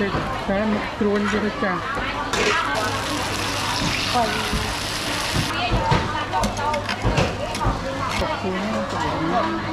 គេតាមត្រួនយុទ្ធចាស់បាយបកគូនទៅ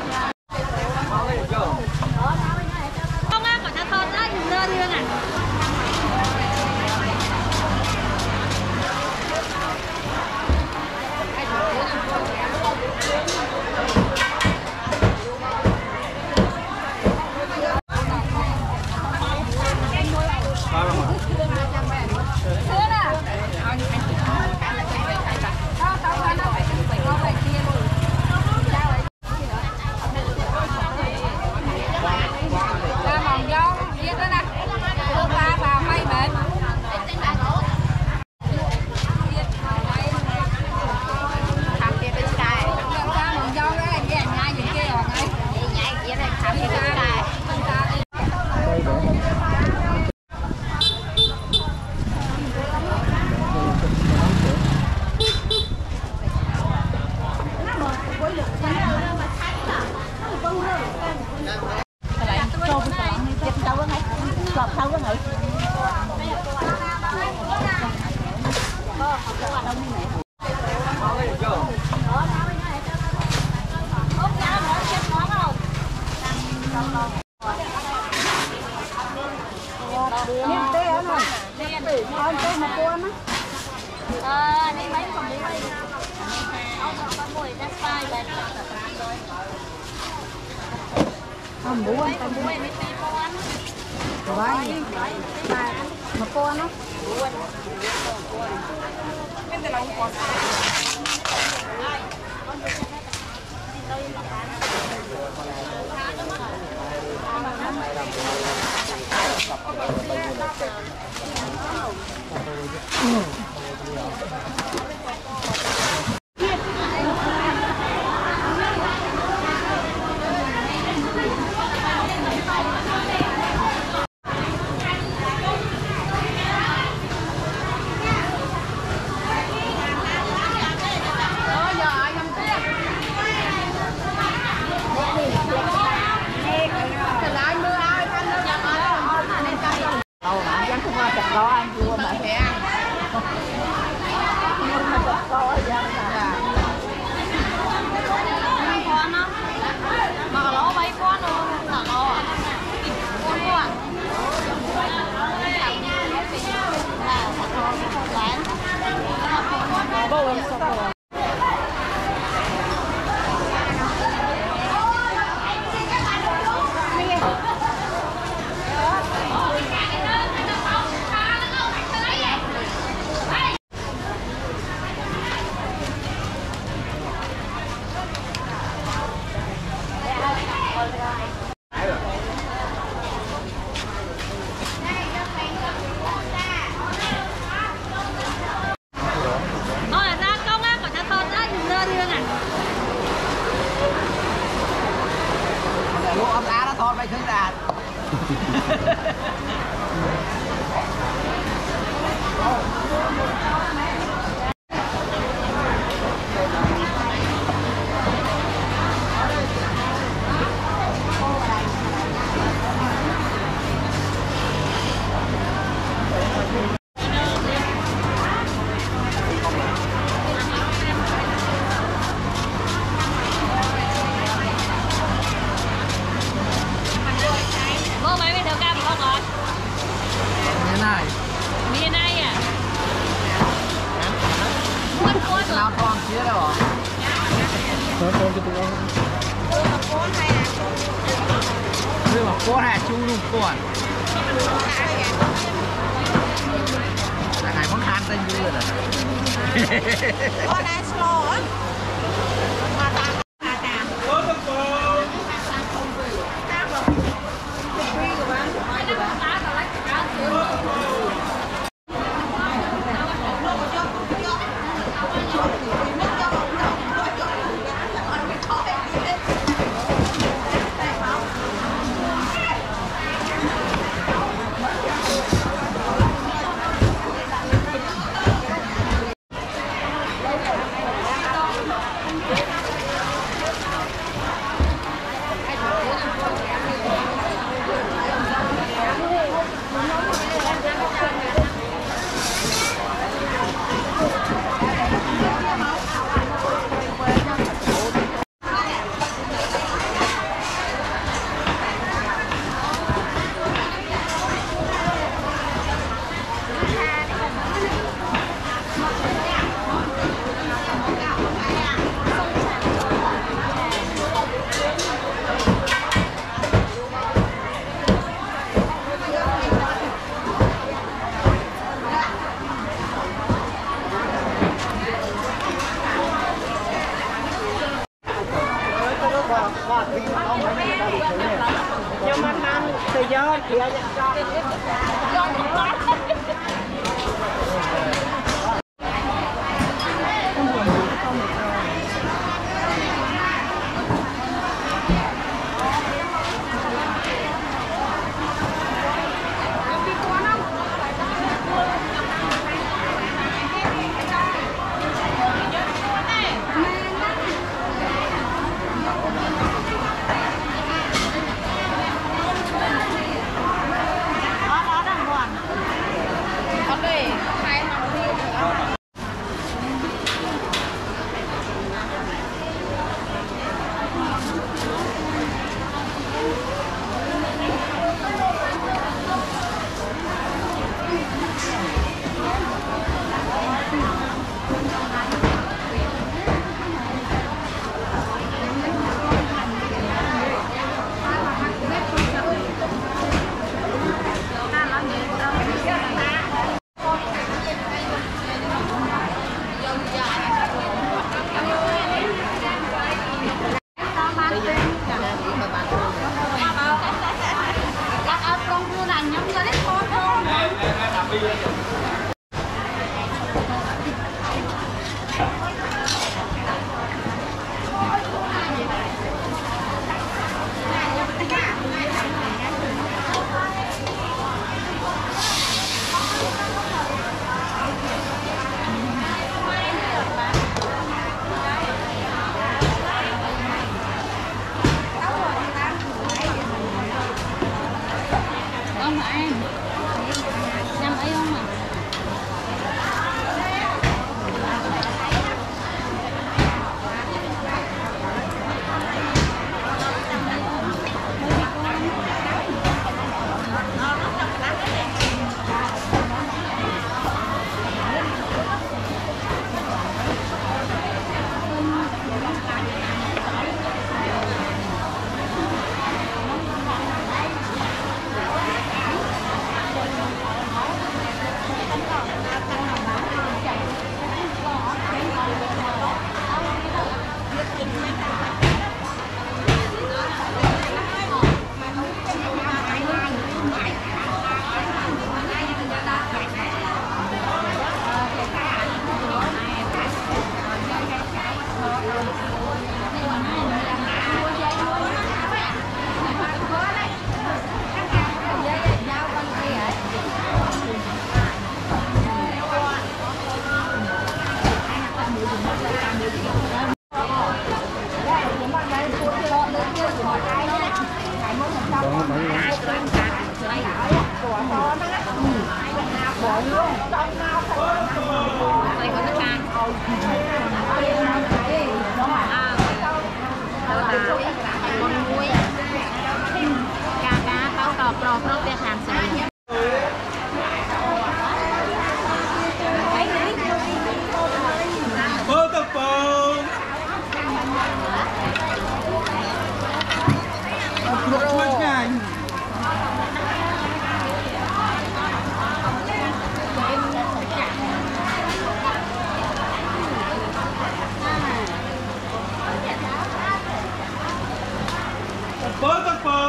បើកបើ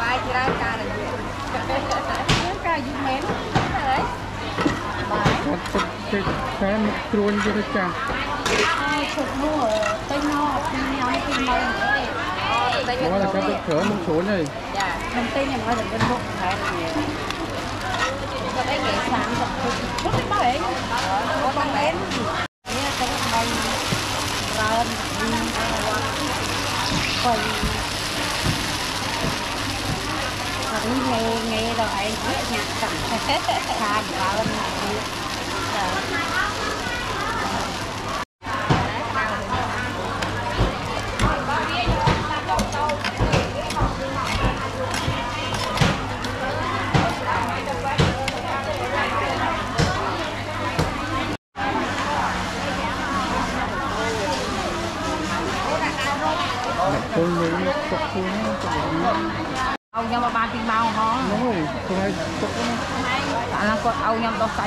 បាយច្រើនការរយយើងការយូរមែនហើយបាយទឹកទឹកតែមកត្រួញទៅចាស់ហើយឈប់នោះទៅមកពីញ៉ាំពីមើលទេអូតែខ្ញុំទៅច្រើនមកជ្រួញហើយចាខ្ញុំទិញឲ្យមកដល់មុខខែនេះគាត់ឯងគេ30 phút. Phút đi bao em. Ờ, con em. quay ngày ngày rồi nhạc sẵn sàng vào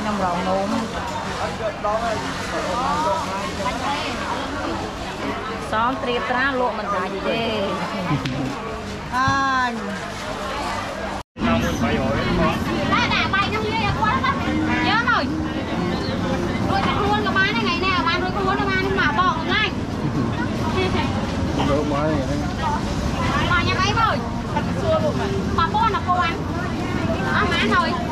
ខ្ញុំរងនោមសំត្រៀបត្រាលក់មិនដាច់ទេអាយតាមមួយ300មកតែដាក់បាយខ្ញុំនិយាយឲ្យគាត់ទៅយើងហើយរួចតែខ្លួនក៏បានថ្ងៃនេះបានរួចខ្លួនបានមកបងងាយរើមកហ្នឹងមកញ៉ាំអីបងសួរលោកបាទប៉ាពូណាពូអានអស់ម៉ានហើយ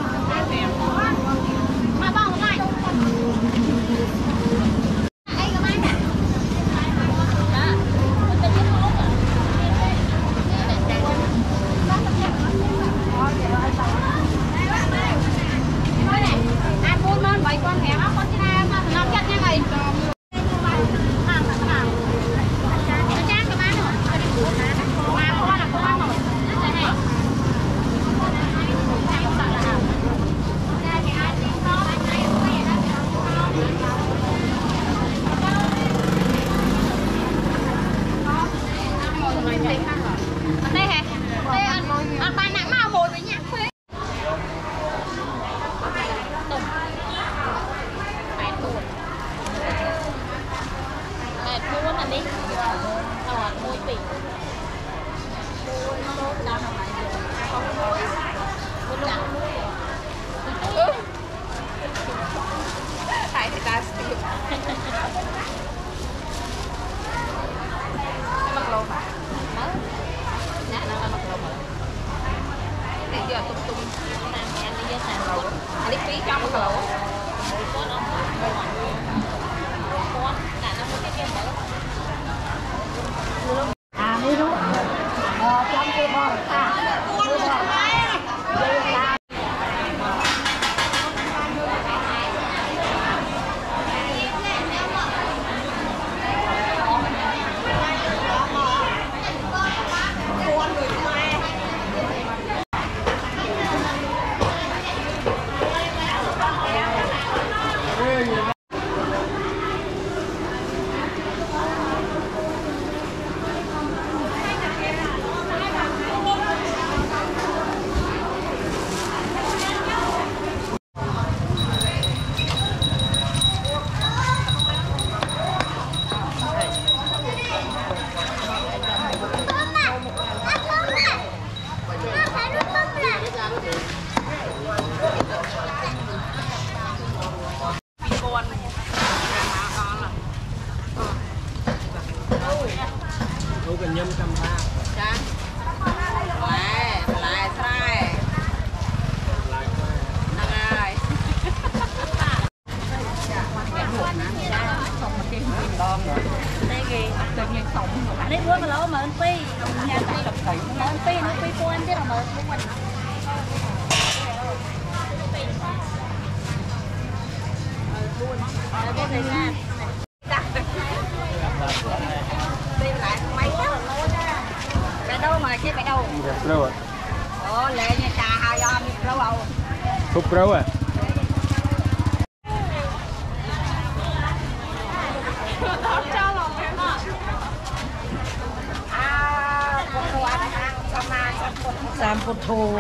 咱不偷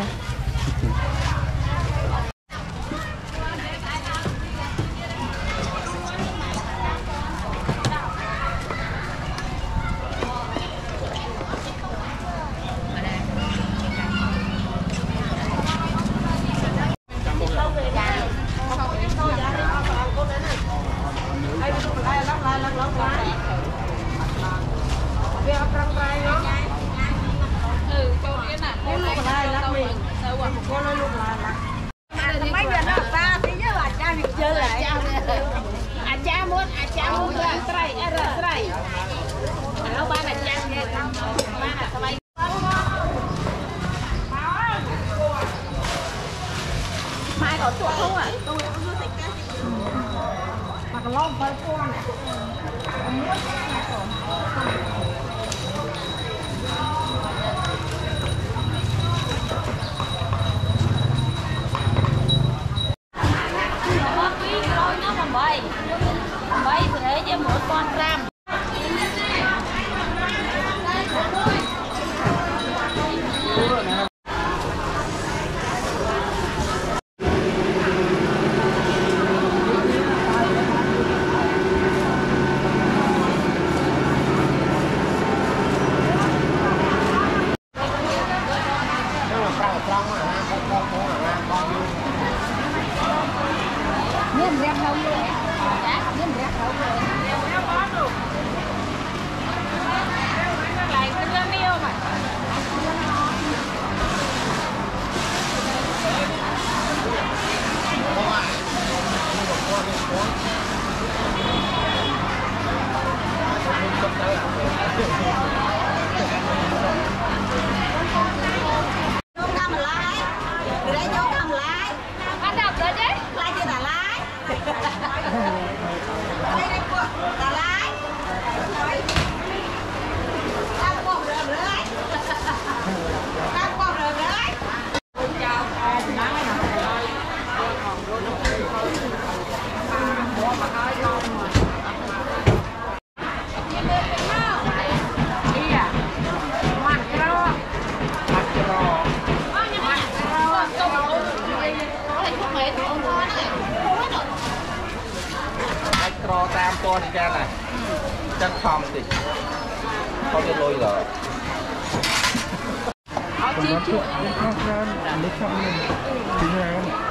con 1500啱啲，多啲女啦。我知道。你看看，你看看，點樣？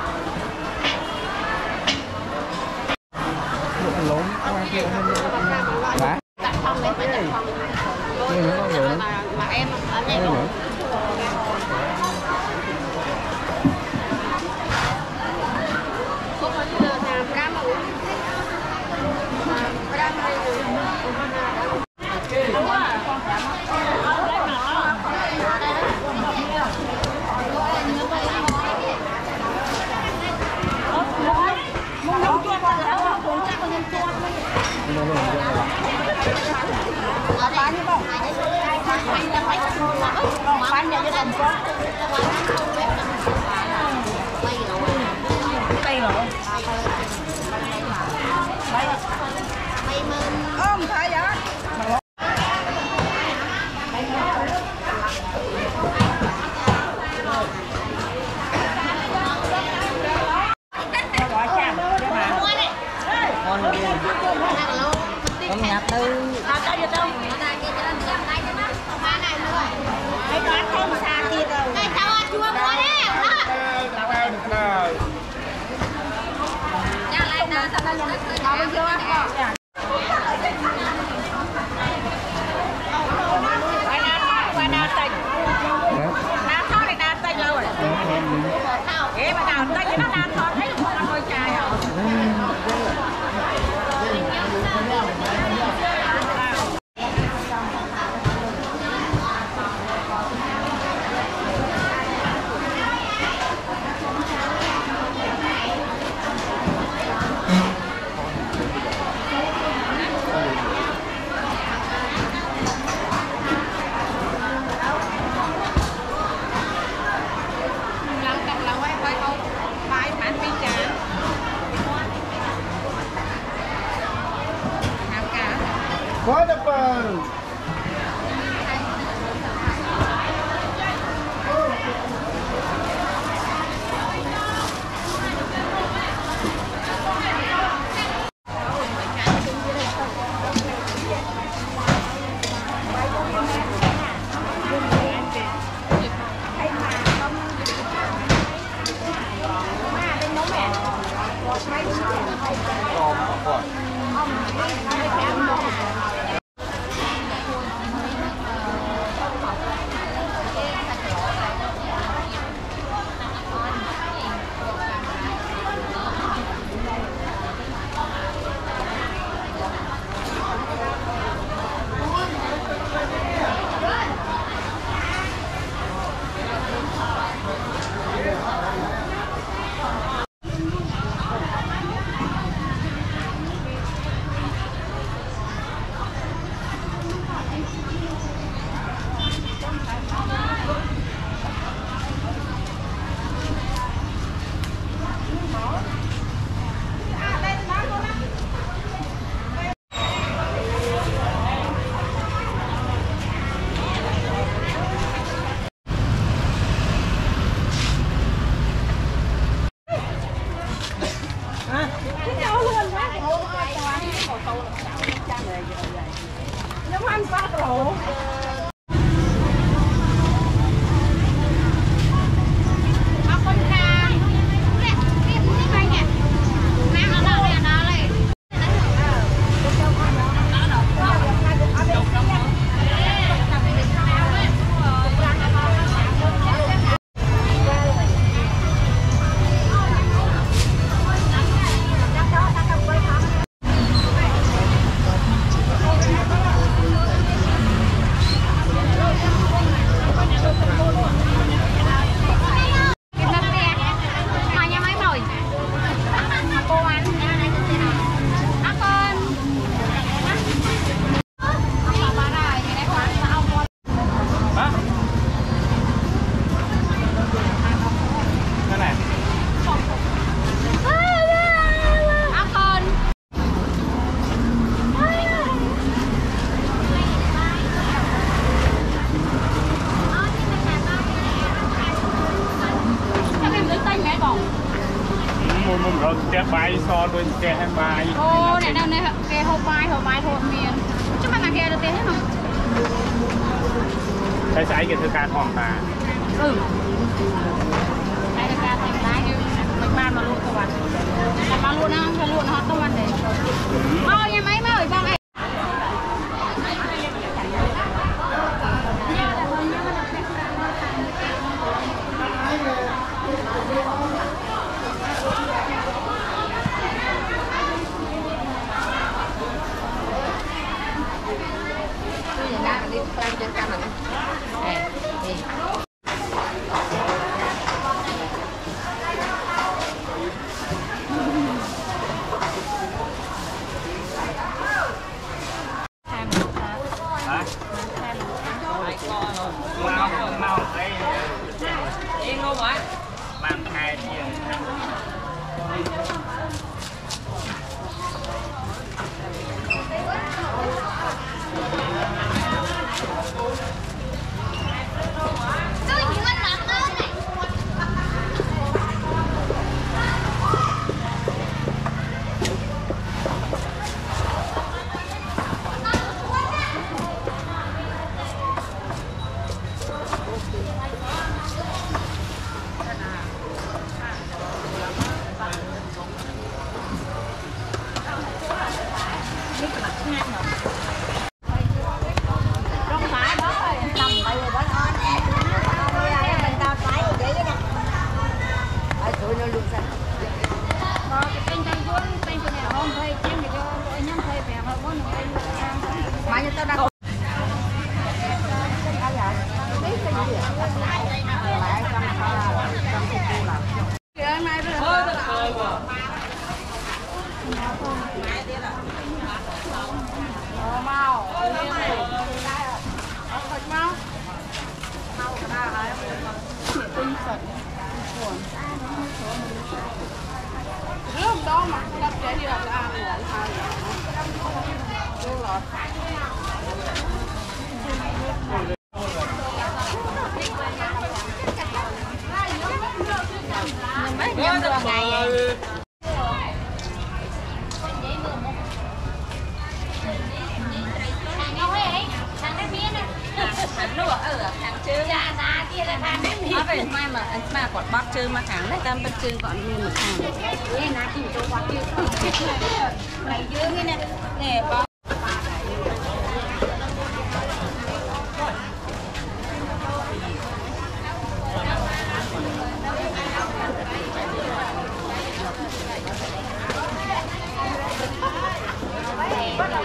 Yeah.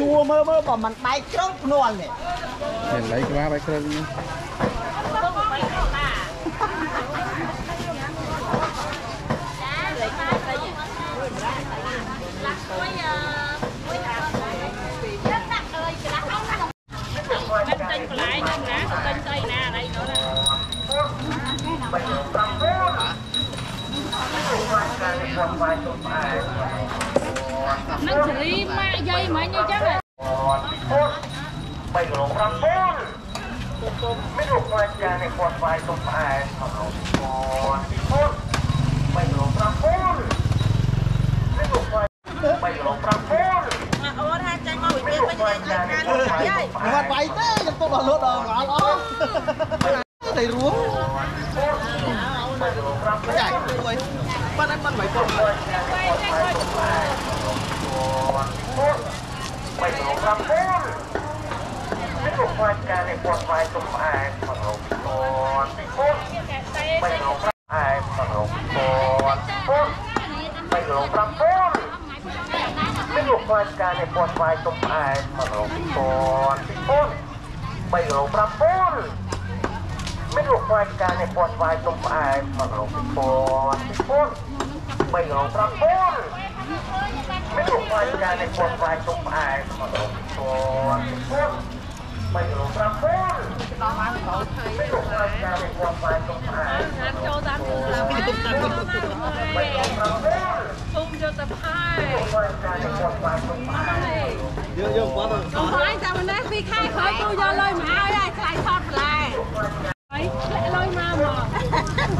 ជួមើលមើលបើមិនបែកជ្រុងភ្នាល់នេះមានលៃក្បាលបែកគ្រឿងបាយទៅបាយ នឹងសេរីម៉ាក់យាយមិញអញ្ចឹងបីគីឡូ9មានរូបវ៉ាចានេះគាត់វាយទុំផ្អែមមកគាត់ពុតបីគីឡូ9មានរូបវ៉ាបីគីឡូ9អូថាចាញ់មកវិទ្យាវិញឲ្យខានយាយគាត់វាយទេខ្ញុំទៅដល់លក់ដល់អត់អស់តែរួមបីគីឡូ 9នេះក៏ផ្លាច់ការនេះគាត់ផ្លាច់ទុំផ្អែមក្នុងរោគពីគាត់ពីគាត់បីរោគផ្អែមក្នុងរោគពីគាត់ពីគាត់បីរោគ9នេះក៏ផ្លាច់ការនេះគាត់ផ្លាច់ទុំផ្អែមក្នុងរោគពីគាត់ពីគាត់បីរោគ9មានលោកផ្លាច់ការនេះគាត់ផ្លាច់ទុំផ្អែមក្នុងរោគពីគាត់ពីគាត់បីរោគ9 ការនេះពត់ផ្លែជុំផ្អែមមកដល់ពត់ពត់មិនរំប្រាំពូលដល់បានដល់ថៃទៅហើយការនេះពត់ផ្លែជុំផ្អែមហាត់ចូលតាមគូឡើងមិនរំប្រាំពូលសុំយកតែផាយការនេះពត់ផ្លែជុំផ្អែមយើងយើងគាត់ទៅផ្លែតាមនេះពីខែក្រោយគ្រូយកលុយមកឲ្យឆ្លៃថតផ្លែហើយឆ្លាក់លុយមកមក